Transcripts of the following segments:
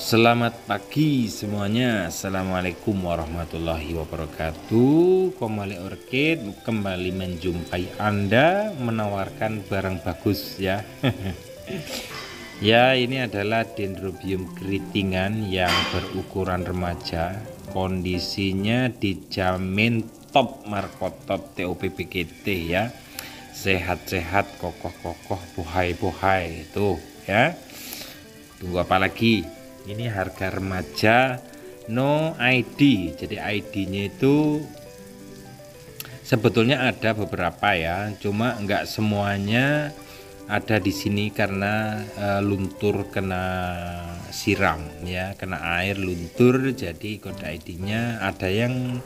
Selamat pagi semuanya. Assalamualaikum warahmatullahi wabarakatuh. Kembali Orchid kembali menjumpai Anda menawarkan barang bagus ya. Ya ini adalah Dendrobium keritingan yang berukuran remaja. Kondisinya dijamin top markotop TOPPKT ya. Sehat-sehat kokoh-kokoh buhai-buhai tuh ya. Tunggu apa lagi ini harga remaja no ID jadi ID-nya itu sebetulnya ada beberapa ya cuma enggak semuanya ada di sini karena uh, luntur kena siram ya kena air luntur. Jadi kode ID-nya ada yang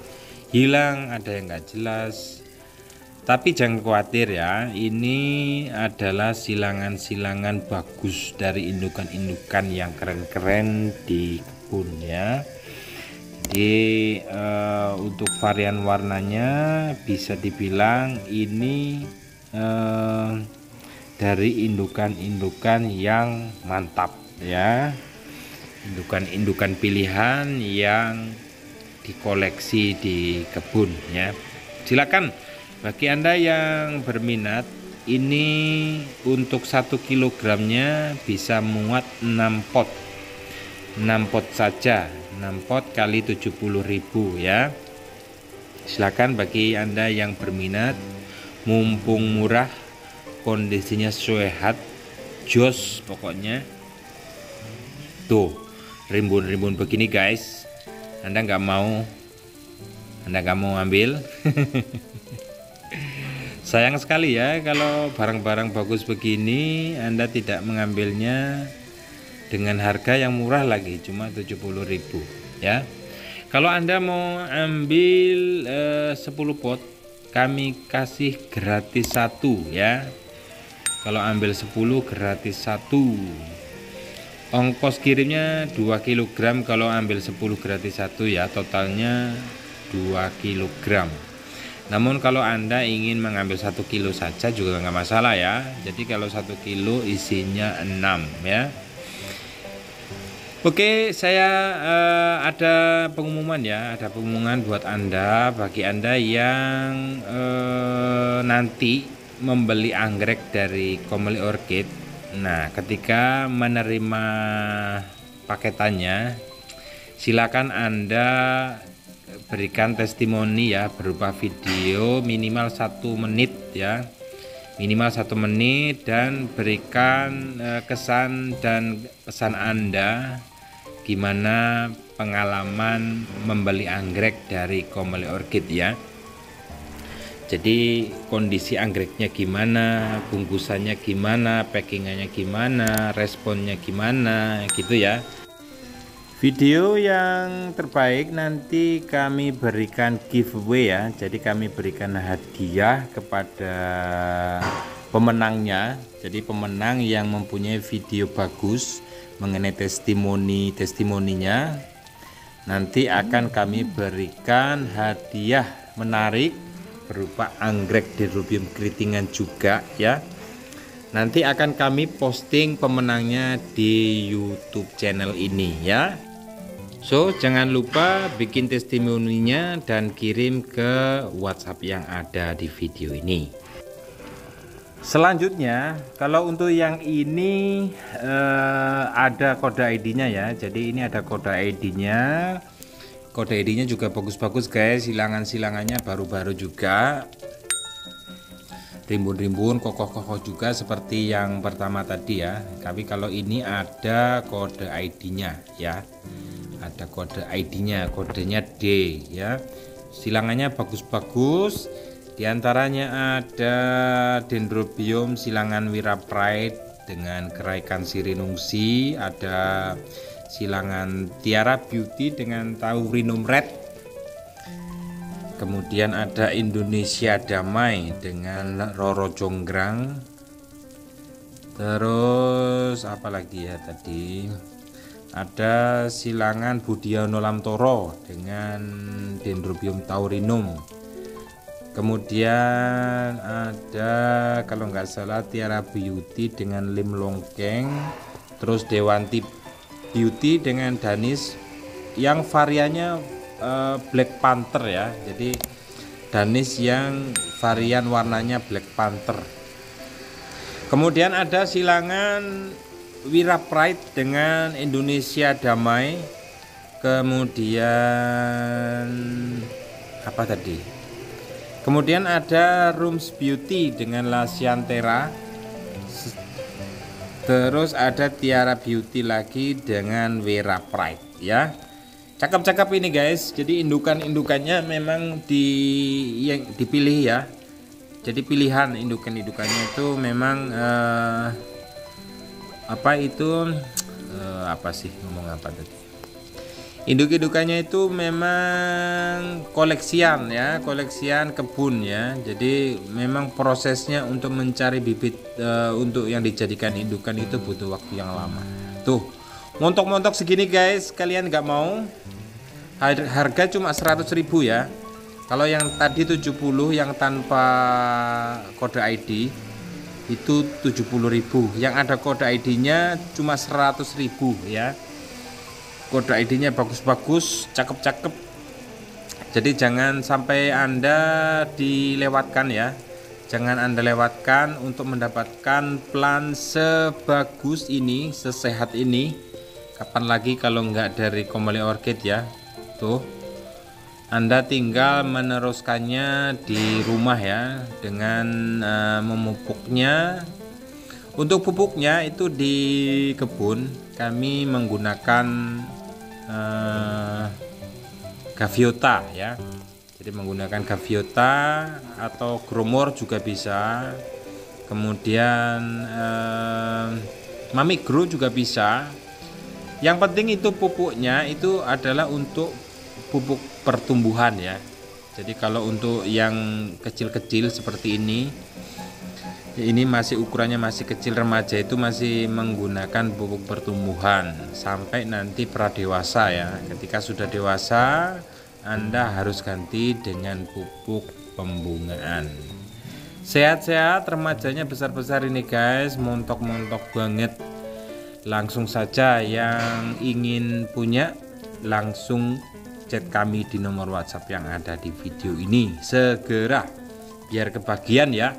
hilang ada yang enggak jelas tapi jangan khawatir ya, ini adalah silangan-silangan bagus dari indukan-indukan yang keren-keren di kebun ya. Jadi uh, untuk varian warnanya bisa dibilang ini uh, dari indukan-indukan yang mantap ya. Indukan-indukan pilihan yang dikoleksi di kebun ya. Silakan bagi Anda yang berminat, ini untuk satu kilogramnya bisa muat 6 pot. 6 pot saja, 6 pot kali 70.000 ya. Silakan bagi Anda yang berminat, mumpung murah, kondisinya sehat, jos pokoknya. Tuh, rimbun-rimbun begini guys. Anda nggak mau Anda nggak mau ambil sayang sekali ya kalau barang-barang bagus begini Anda tidak mengambilnya dengan harga yang murah lagi cuma 70.000 ya. Kalau Anda mau ambil eh, 10 pot kami kasih gratis satu ya. Kalau ambil 10 gratis satu. Ongkos kirimnya 2 kg kalau ambil 10 gratis satu ya. Totalnya 2 kg namun kalau anda ingin mengambil satu kilo saja juga nggak masalah ya. Jadi kalau satu kilo isinya 6 ya. Oke saya uh, ada pengumuman ya. Ada pengumuman buat anda bagi anda yang uh, nanti membeli anggrek dari Komeli Orchid. Nah ketika menerima paketannya silakan anda berikan testimoni ya berupa video minimal satu menit ya. Minimal satu menit dan berikan uh, kesan dan pesan anda gimana pengalaman membeli anggrek dari Komeli Orchid ya. Jadi kondisi anggreknya gimana bungkusannya gimana packingannya gimana responnya gimana gitu ya Video yang terbaik nanti kami berikan giveaway ya. Jadi kami berikan hadiah kepada pemenangnya. Jadi pemenang yang mempunyai video bagus mengenai testimoni testimoninya nanti akan kami berikan hadiah menarik berupa anggrek derubium keritingan juga ya. Nanti akan kami posting pemenangnya di YouTube channel ini ya. So, jangan lupa bikin testimoninya dan kirim ke WhatsApp yang ada di video ini. Selanjutnya, kalau untuk yang ini eh, ada kode ID-nya ya. Jadi ini ada kode ID-nya. Kode ID-nya juga bagus-bagus guys. Silangan-silangannya baru-baru juga. Rimbun-rimbun, kokoh-kokoh juga seperti yang pertama tadi ya. Tapi kalau ini ada kode ID-nya ya. Ada kode ID-nya kodenya D ya. Silangannya bagus-bagus. Di antaranya ada dendrobium silangan wira pride dengan keraikan sirinungsi. Ada silangan tiara beauty dengan taurinum red kemudian ada Indonesia damai dengan roro jonggrang. Terus apa lagi ya tadi? Ada silangan Budiono Lamtoro dengan Dendrobium taurinum. Kemudian ada kalau nggak salah Tiara Beauty dengan Lim Longkeng. Terus Dewanti Beauty dengan Danis. Yang variannya uh, Black Panther ya. Jadi Danis yang varian warnanya Black Panther. Kemudian ada silangan Wira Pride dengan Indonesia Damai. Kemudian apa tadi? Kemudian ada Rooms Beauty dengan Lasiantera Terus ada Tiara Beauty lagi dengan Vera Pride ya. Cakep-cakep ini guys. Jadi indukan-indukannya memang di yang dipilih ya. Jadi pilihan indukan-indukannya itu memang eh, apa itu eh, apa sih ngomong apa tadi? Induk-indukannya itu memang koleksian ya, koleksian kebun ya. Jadi memang prosesnya untuk mencari bibit e, untuk yang dijadikan indukan itu butuh waktu yang lama. Tuh, montok-montok segini guys, kalian nggak mau? Harga cuma 100.000 ya. Kalau yang tadi 70 yang tanpa kode ID itu 70.000. Yang ada kode ID-nya cuma 100.000 ya kode ID-nya bagus-bagus, cakep-cakep. Jadi jangan sampai Anda dilewatkan ya. Jangan Anda lewatkan untuk mendapatkan plan sebagus ini, sesehat ini. Kapan lagi kalau nggak dari Komali Orchid ya. Tuh. Anda tinggal meneruskannya di rumah ya dengan uh, memupuknya. Untuk pupuknya itu di kebun kami menggunakan uh, gaviota ya jadi menggunakan gaviota atau gromor juga bisa kemudian uh, mamigro juga bisa yang penting itu pupuknya itu adalah untuk pupuk pertumbuhan ya. Jadi kalau untuk yang kecil-kecil seperti ini ini masih ukurannya masih kecil remaja itu masih menggunakan pupuk pertumbuhan sampai nanti pradewasa ya. Ketika sudah dewasa Anda harus ganti dengan pupuk pembungaan. Sehat-sehat remajanya besar-besar ini guys. Montok-montok banget langsung saja yang ingin punya langsung chat kami di nomor WhatsApp yang ada di video ini. Segera biar kebagian ya